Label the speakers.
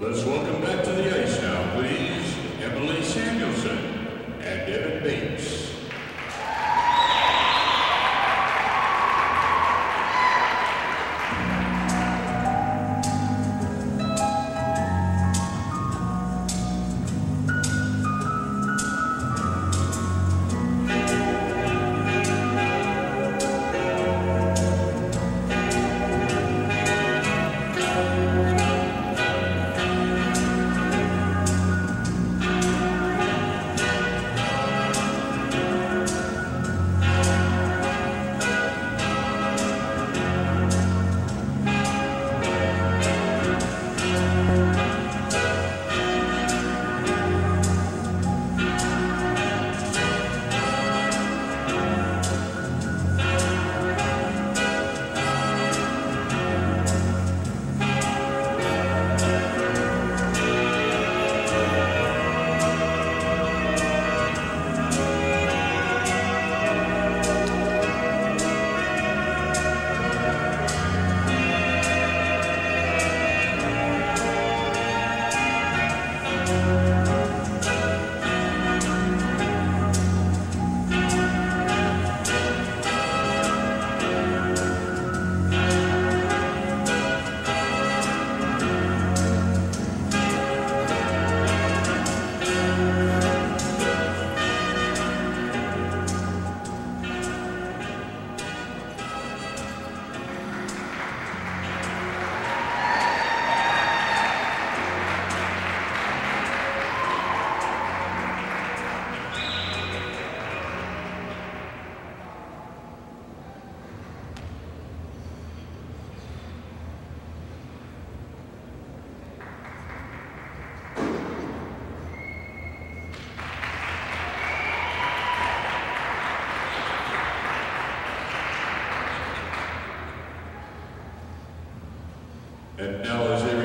Speaker 1: Let's welcome back And now is it?